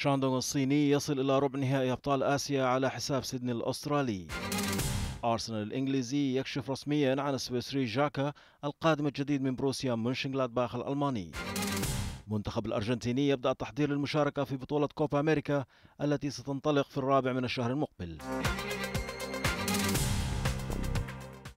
شاندونغ الصيني يصل إلى ربع نهائي أبطال آسيا على حساب سيدني الأسترالي. أرسنال الإنجليزي يكشف رسميا عن السويسري جاكا القادم الجديد من بروسيا مونشنغلادباخ الألماني. منتخب الأرجنتيني يبدأ التحضير للمشاركة في بطولة كوبا أمريكا التي ستنطلق في الرابع من الشهر المقبل.